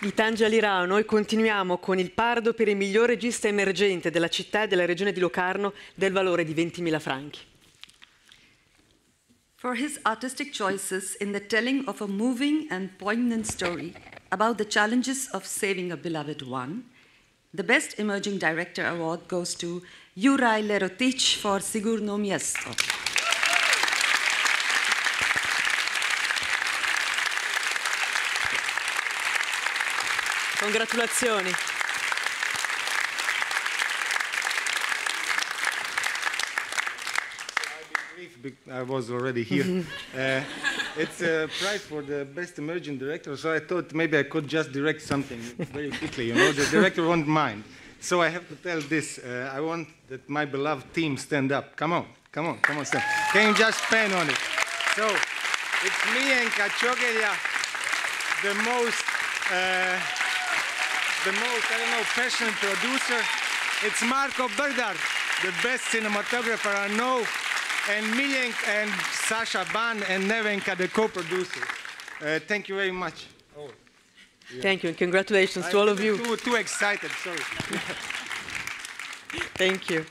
Di Tangeli Rao noi continuiamo con il Pardo per il miglior regista emergente della città e della regione di Locarno del valore di 20.000 franchi. For his artistic choices in the telling of a moving and poignant story about the challenges of saving a beloved one, the Best Emerging Director Award goes to Juraj Lerotic for Sigurno Miesto. Congratulazioni. I was already here. uh, it's a prize for the best emerging director, so I thought maybe I could just direct something very quickly. You know, the director won't mind. So I have to tell this. Uh, I want that my beloved team stand up. Come on, come on, come on, stand. Can you just pen on it? So it's me and Kachogelia, the most, uh, the most, I don't know, passionate producer. It's Marko Brdar, the best cinematographer I know and Miljenk and Sasha Ban and Nevenka, the co-producer. Uh, thank you very much. Oh, yeah. Thank you and congratulations to all of you. Too, too excited, sorry. thank you.